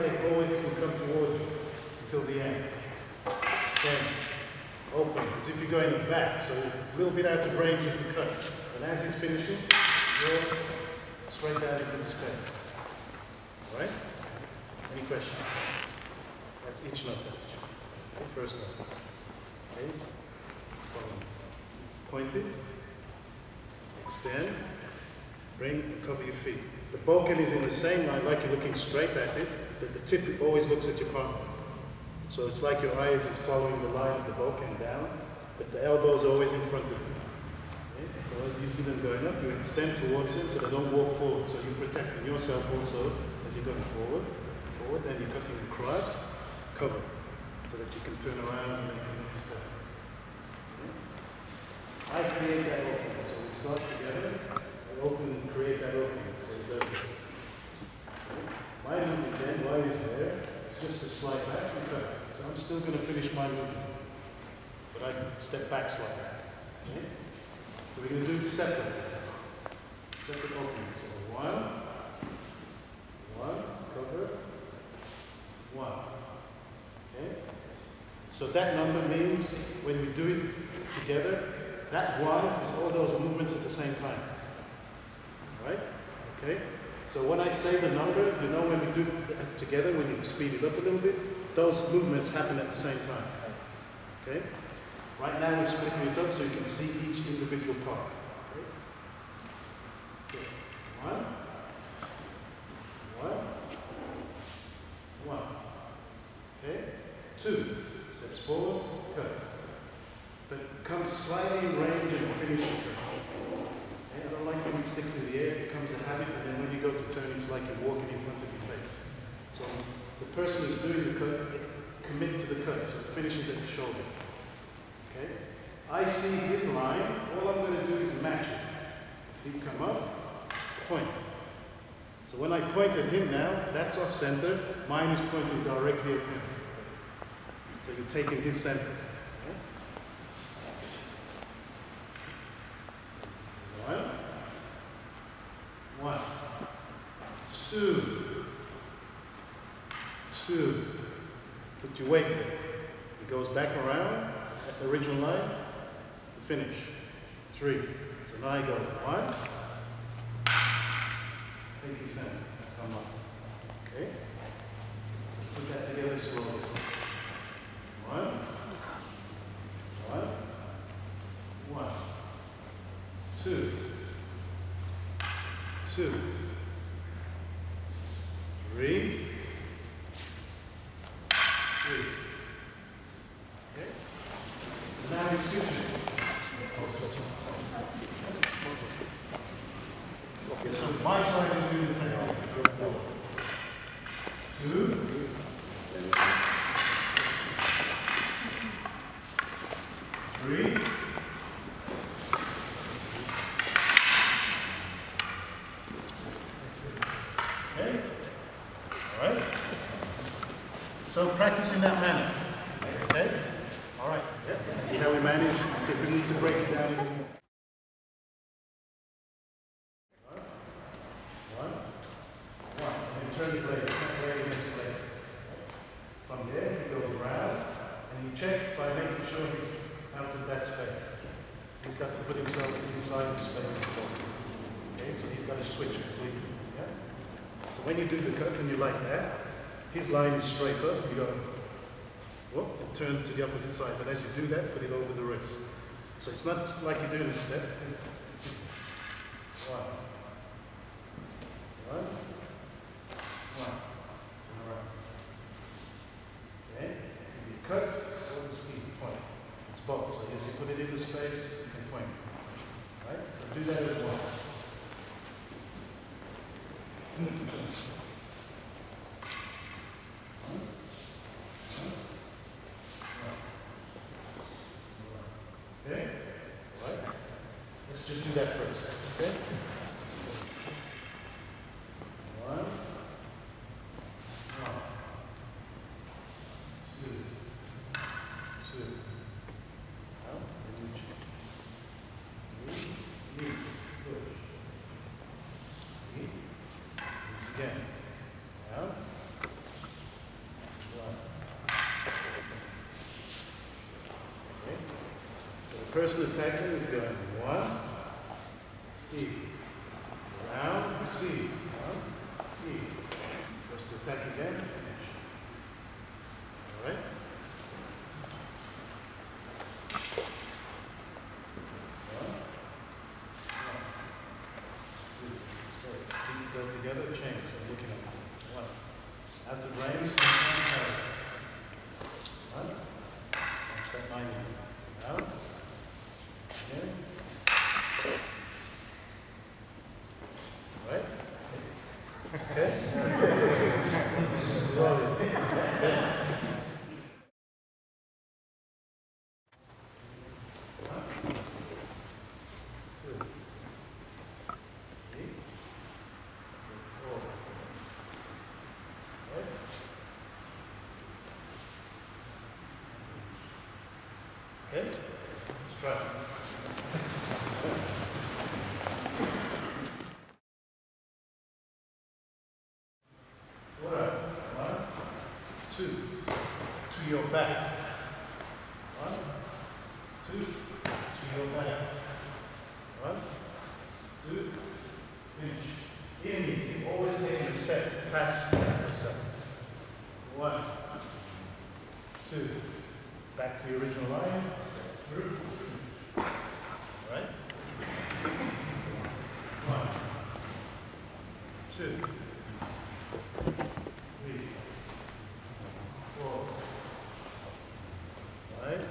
leg always will come toward you until the end. Then open, as if you're going back, so a little bit out of range of the cut. And as he's finishing, roll straight out into the space. All right? Any questions? That's ichi no tachi. Okay, first nut. Okay? Point it. Extend. Bring and cover your feet. The bokken is in the same line, like you're looking straight at it, but the tip always looks at your partner. So it's like your eyes is following the line of the bokken down, but the elbow is always in front of you. Okay? So as you see them going up, you extend towards them so they don't walk forward. So you're protecting yourself also as you're going forward. Forward, then you're cutting across, cover, so that you can turn around and make the next step. Okay? I create that opening, so we start together, I open and create that opening. So it does it. Okay? My movement then, while he's there, cut. So I'm still going to finish my movement, but I can step back slightly. So we're going to do it separate. Separate openings. So one, one, cover, one. Okay? So that number means when we do it together, that one is all those movements at the same time. Right? Okay? So when I say the number, you know when we do it together, when speed it up a little bit, those movements happen at the same time. Okay? Right now we're splitting it up so you can see each individual part. Okay? So, one, one, one. Okay? Two, steps forward, cut. But come slightly in range and finish. Okay? I don't like when it sticks in the air, it becomes a habit, and then when you go to turn, it's like you're walking in front of your face. The person who's doing the cut, commit to the cut, so it finishes at the shoulder. Okay? I see his line, all I'm going to do is match it. He come up, point. So when I point at him now, that's off center, mine is pointing directly at him. So you're taking his center. One, one, two, two. Put your weight there. It goes back around at the original line to finish. Three. So now I go one. Take your center. Come on. Okay? Put that together slowly. One. One. One. Two. Two. Three. Okay? So now we switch it. Okay, so my side is doing the technique. Two. Three. Okay? So practice in that manner. Okay? All right. See how we manage. See if we need to break it down even more. One. One. And then turn the blade. Blade against blade. From there, he goes around and you check by making sure he's out of that space. He's got to put himself inside the space before. Okay, so he's got to switch completely. When you do the cut and you like that, his line is straight up, you go whoop, and turn to the opposite side. But as you do that, put it over the wrist. So it's not like you're doing a step. person attacking is going one, C, round, C, one, C. First attack again, finish. All right? In. Right? Okay? Two. Three. Four. Right? Okay? Let's try. Two. To your back. One, two. To your back. One, two. Always take a step past yourself. One, two. Back to your original line. Step through. Right? One, two, three, four, five,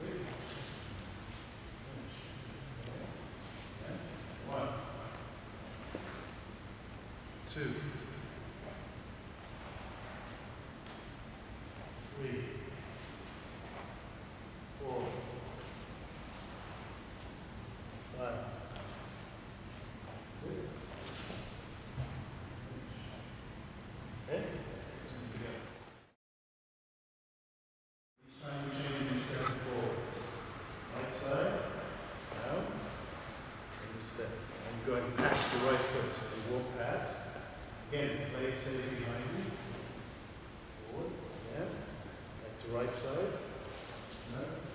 six. Finish. Two, three, four, five, six. Okay? Each time you change it, step forwards. Right side, down, and a step. And you're going past your right foot, so you walk past. Again, leg stays behind you. Forward, again. Back to right side. No.